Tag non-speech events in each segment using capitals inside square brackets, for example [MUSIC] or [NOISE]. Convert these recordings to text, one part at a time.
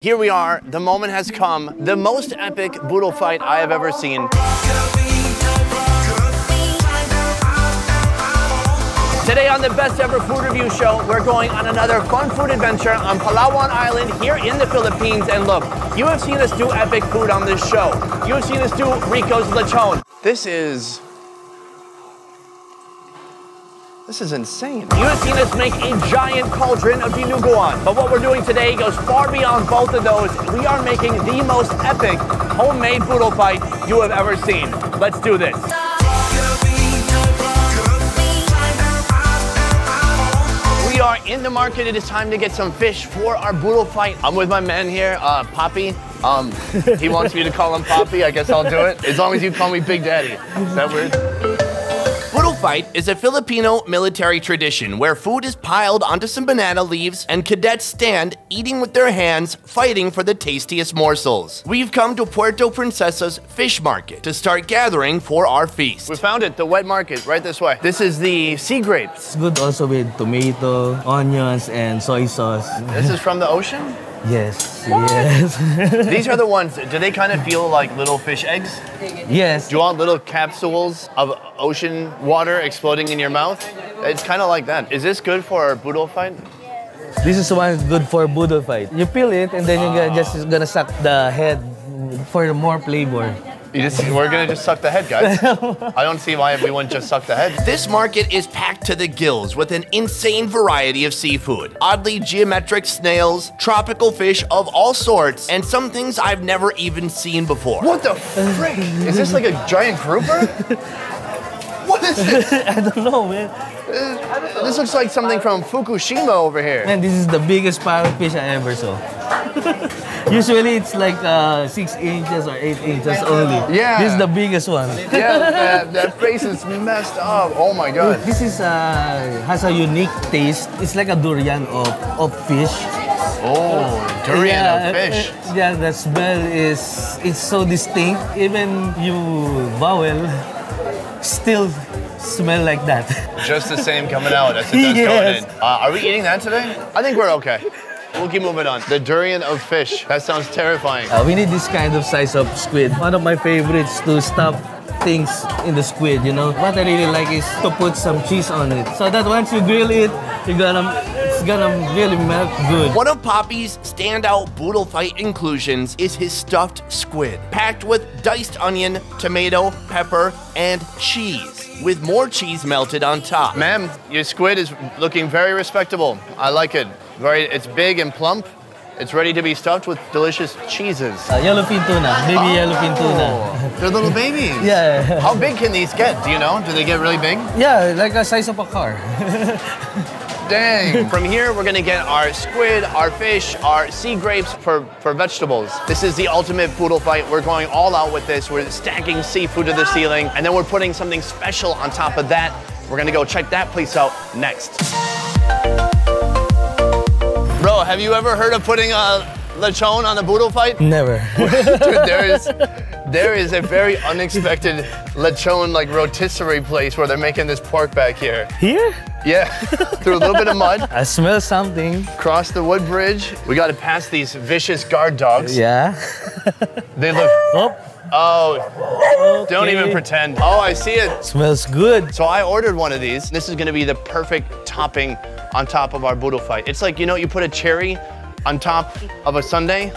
Here we are, the moment has come, the most epic boodle fight I have ever seen. Today on the Best Ever Food Review Show, we're going on another fun food adventure on Palawan Island here in the Philippines. And look, you have seen us do epic food on this show. You have seen us do Rico's Lechon. This is this is insane. You have seen us make a giant cauldron of dinuguan, but what we're doing today goes far beyond both of those. We are making the most epic homemade boodle fight you have ever seen. Let's do this. We are in the market. It is time to get some fish for our boodle fight. I'm with my man here, uh, Poppy. Um, he wants me to call him Poppy. I guess I'll do it. As long as you call me Big Daddy. Is that weird? Fight is a Filipino military tradition where food is piled onto some banana leaves and cadets stand eating with their hands, fighting for the tastiest morsels. We've come to Puerto Princesa's fish market to start gathering for our feast. We found it, the wet market, right this way. This is the sea grapes. It's good also with tomato, onions, and soy sauce. This is from the ocean? Yes, yes. [LAUGHS] These are the ones, do they kind of feel like little fish eggs? Yes. Do you want little capsules of ocean water exploding in your mouth? It's kind of like that. Is this good for our boodle fight? This is the one good for boodle fight. You peel it and then you're ah. just gonna suck the head for more flavor. You just, we're gonna just suck the head, guys. [LAUGHS] I don't see why we wouldn't just suck the head. This market is packed to the gills with an insane variety of seafood. Oddly geometric snails, tropical fish of all sorts, and some things I've never even seen before. What the frick? Is this like a giant grouper? what is this? [LAUGHS] I don't know, man. Uh, this looks like something from Fukushima over here. Man, this is the biggest pile of fish I ever saw. [LAUGHS] Usually it's like uh, six inches or eight inches only. Yeah. This is the biggest one. yeah, that, face is messed up. Oh my god. This is uh, has a unique taste. It's like a durian of, of fish. Oh, durian yeah, of fish. Uh, yeah, the smell is it's so distinct. Even you vowel still smell like that. Just the same coming out as it does [LAUGHS] yes. going in. Uh, are we eating that today? I think we're okay. We'll keep moving on. The durian of fish. That sounds terrifying. Uh, we need this kind of size of squid. One of my favorites to stuff things in the squid, you know. What I really like is to put some cheese on it. So that once you grill it, you're gonna it's gonna really melt good. One of Poppy's standout boodle fight inclusions is his stuffed squid, packed with diced onion, tomato, pepper, and cheese, with more cheese melted on top. Ma'am, your squid is looking very respectable. I like it. Very, it's big and plump. It's ready to be stuffed with delicious cheeses. Uh, yellowfin tuna, baby oh, yellowfin tuna. [LAUGHS] They're little babies. [LAUGHS] yeah. How big can these get? Do you know? Do they get really big? Yeah, like the size of a car. [LAUGHS] Dang. From here, we're gonna get our squid, our fish, our sea grapes for, for vegetables. This is the ultimate boodle fight. We're going all out with this. We're stacking seafood to the ceiling, and then we're putting something special on top of that. We're gonna go check that place out next. Bro, have you ever heard of putting a lechon on a boodle fight? Never. [LAUGHS] Dude, there is, there is a very unexpected lechon like rotisserie place where they're making this pork back here. Here? Yeah, through a little bit of mud. [LAUGHS] I smell something. Cross the wood bridge. We got to pass these vicious guard dogs. Yeah. they look. Oh. Oh, okay. don't even pretend. Oh, I see it. Smells good. So I ordered one of these. This is gonna be the perfect topping on top of our boodle fight. It's like, you know, you put a cherry on top of a sundae,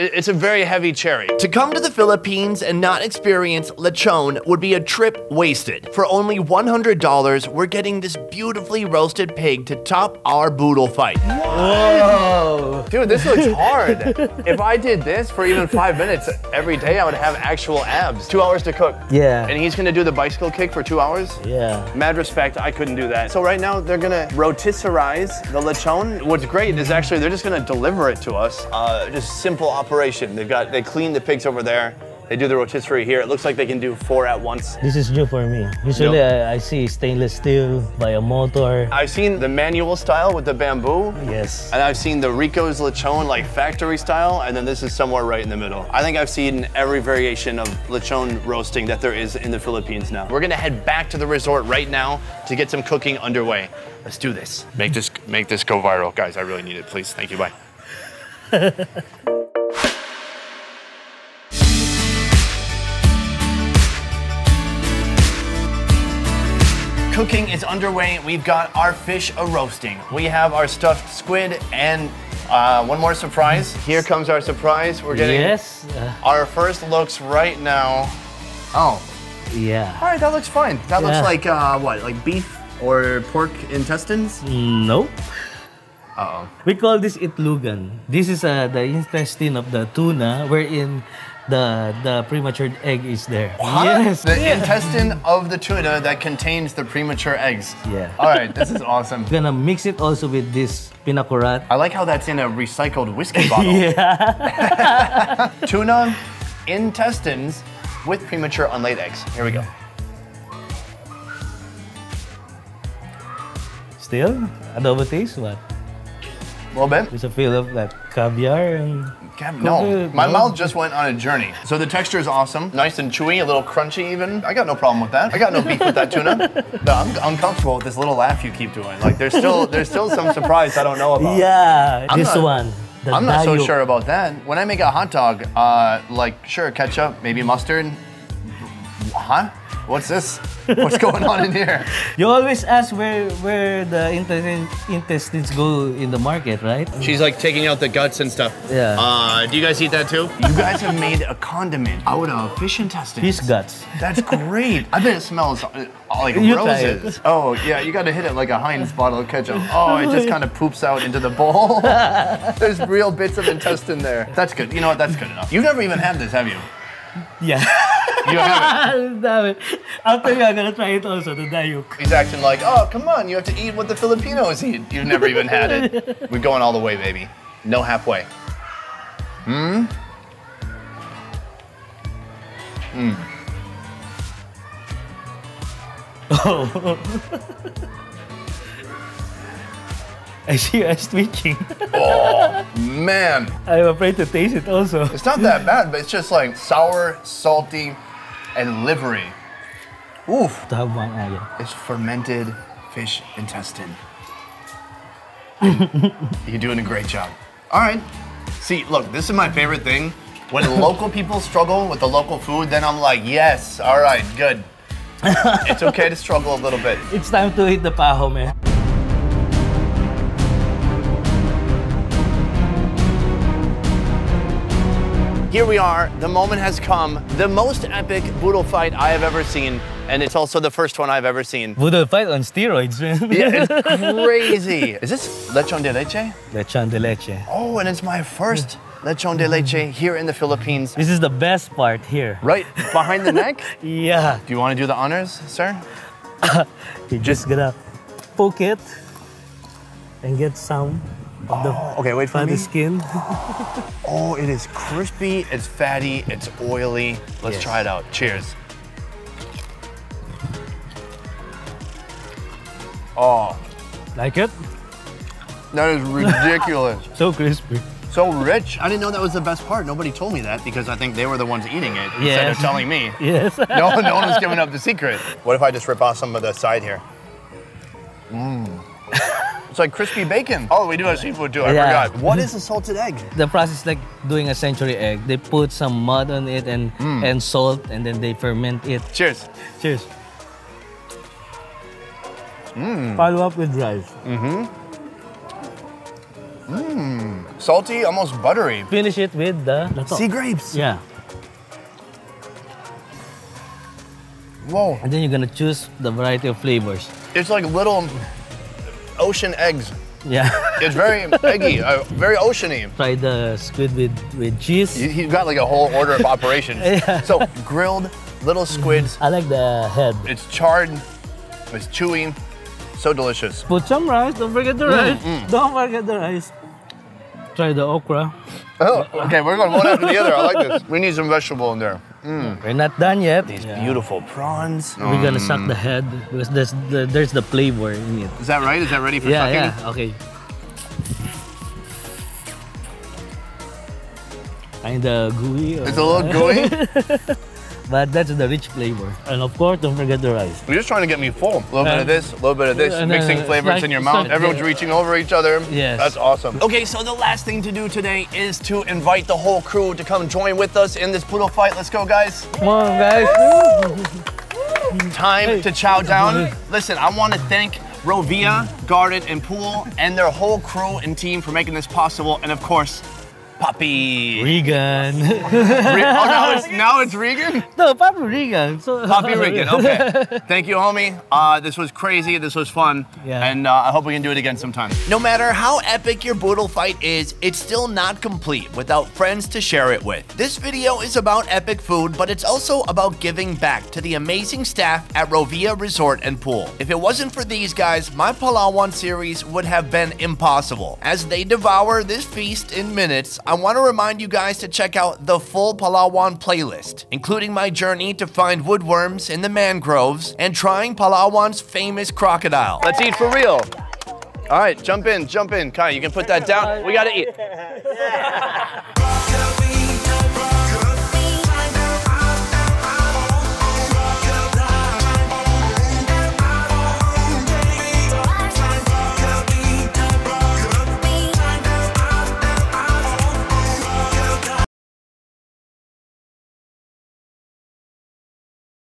it's a very heavy cherry. To come to the Philippines and not experience lechon would be a trip wasted. For only $100, we're getting this beautifully roasted pig to top our boodle fight. Whoa. Dude, this looks hard. if I did this for even five minutes every day, I would have actual abs. Two hours to cook. Yeah. And he's gonna do the bicycle kick for two hours? Yeah. Mad respect, I couldn't do that. So right now, they're gonna rotisserize the lechon. What's great is actually they're just gonna deliver it to us. Uh, just simple operation. They've got, they clean the pigs over there. They do the rotisserie here. It looks like they can do four at once. This is new for me. Usually yep. I, I, see stainless steel by a motor. I've seen the manual style with the bamboo. Yes. And I've seen the Rico's Lechon like factory style, and then this is somewhere right in the middle. I think I've seen every variation of lechon roasting that there is in the Philippines now. We're gonna head back to the resort right now to get some cooking underway. Let's do this. Make this, make this go viral. Guys, I really need it, please. Thank you, bye. [LAUGHS] Cooking is underway. We've got our fish a roasting. We have our stuffed squid and uh, one more surprise. Here comes our surprise. We're getting Yes. uh, our first looks right now. Oh, yeah. all right, that looks fine. That looks like uh, what, like beef or pork intestines? Nope. Uh oh. We call this itlugan. This is uh, the intestine of the tuna wherein the the premature egg is there. Yes. The yeah. intestine of the tuna that contains the premature eggs. Yeah. All right, this is awesome. [LAUGHS] Gonna mix it also with this pinakurat. I like how that's in a recycled whiskey [LAUGHS] bottle. Yeah. [LAUGHS] Tuna intestines with premature unlaid eggs. Here we go. Still, adobo taste what? A little bit. There's a feel of that caviar and no, my no. mouth just went on a journey. So the texture is awesome, nice and chewy, a little crunchy even. I got no problem with that. I got no beef with that tuna. [LAUGHS] No, I'm uncomfortable with this little laugh you keep doing. Like there's still there's still some surprise I don't know about. yeah, I'm this not- one. I'm not so sure about that. When I make a hot dog, uh, like sure ketchup, maybe mustard. Huh? What's this? What's going on in here? [LAUGHS] You always ask where where the intestine, intestines go in the market, right? She's like taking out the guts and stuff. Yeah. Uh, do you guys eat that too? You guys have made a condiment out of fish intestines. Fish guts. That's great. I bet it smells uh, like You try roses. Oh yeah, you got to hit it like a Heinz bottle of ketchup. Oh, it just kind of poops out into the bowl. [LAUGHS] There's real bits of intestine there. That's good. You know what? That's good enough. You've never even had this, have you? Yeah. You haven't. Damn it. [LAUGHS] After you, I'm gonna try it also, the dayuk. He's acting like, oh, come on, you have to eat what the Filipinos eat. You've never even had it. [LAUGHS] We're going all the way, baby. No halfway. Hmm? Hmm. Oh. [LAUGHS] I see you eyes twitching. Oh, man, I'm afraid to taste it also. it's not that bad, but it's just like sour, salty, and livery. Oof. Tabang aga. It's fermented fish intestine. [LAUGHS] You're doing a great job. All right. See, look, this is my favorite thing. When [LAUGHS] local people struggle with the local food, then I'm like, yes, all right, good. [LAUGHS] it's okay to struggle a little bit. It's time to hit the paho, man. Here we are. The moment has come. The most epic boodle fight I have ever seen, and it's also the first one I've ever seen. Boodle fight on steroids, man. [LAUGHS] Yeah, it's crazy. Is this lechon de leche? Lechon de leche. Oh, and it's my first lechon de leche here in the Philippines. This is the best part here. Right behind the neck. [LAUGHS] Yeah. Do you want to do the honors, sir? [LAUGHS] You're just gonna poke it and get some of the oh, Okay, wait for fatty me. skin. [LAUGHS] Oh, it is crispy, it's fatty, it's oily. Let's Yes. try it out. Cheers. Oh, Like it? that is [LAUGHS] ridiculous. So crispy. so rich. I didn't know that was the best part. Nobody told me that because I think they were the ones eating it instead of telling me. [LAUGHS] Yes. No, no one was giving up the secret. What if I just rip off some of the side here? Mmm. It's like crispy bacon. Oh, we do have seafood too. I Yeah. forgot. [LAUGHS] What is a salted egg? the process is like doing a century egg. They put some mud on it and Mm. and salt and then they ferment it. Cheers. Cheers. Mm. Follow up with rice. Mm-hmm. Mmm. Salty, almost buttery. Finish it with the lato. Sea grapes. Yeah. Whoa. And then you're gonna choose the variety of flavors. It's like little ocean eggs. Yeah. [LAUGHS] It's very eggy, uh, very oceany. Try the squid with, with cheese. He's got like a whole order of operations. [LAUGHS] Yeah. So grilled little squids. I like the head. It's charred. It's chewy. So delicious. Put some rice. Don't forget the rice. Don't forget the rice. Try the okra. Oh, okay, we're going one after the other. I like this. We need some vegetable in there. Mm. We're not done yet. These Yeah. beautiful prawns. We're gonna suck the head because there's the, there's the flavor in it. Is that right? Is that ready for Yeah, sucking? yeah. Okay. Kinda gooey. or- It's a little uh, gooey. [LAUGHS] but that's the rich flavor. And of course, don't forget the rice. You're just trying to get me full. A little bit of this, a little bit of this, and mixing it's flavors like- in your mouth. like- Everyone's yeah. reaching over each other. Yes. That's awesome. Okay, so the last thing to do today is to invite the whole crew to come join with us in this boodle fight. Let's go, guys. Come on, guys. Time to chow down. Listen, I want to thank Rovia, Garden, and Pool, and their whole crew and team for making this possible. And of course, Poppy. Regan. [LAUGHS] Re- oh, now it's, now it's Regan? no, Papi Regan. So, Poppy Regan, [LAUGHS] okay. Thank you, homie. Uh, this was crazy. This was fun. Yeah. And uh, I hope we can do it again sometime. No matter how epic your boodle fight is, it's still not complete without friends to share it with. This video is about epic food, but it's also about giving back to the amazing staff at Rovia Resort and Pool. If it wasn't for these guys, my Palawan series would have been impossible. As they devour this feast in minutes, I want to remind you guys to check out the full Palawan playlist, including my journey to find woodworms in the mangroves and trying Palawan's famous crocodile. Let's eat for real. All right, jump in, jump in. Kai, you can put that down. We gotta eat. [LAUGHS]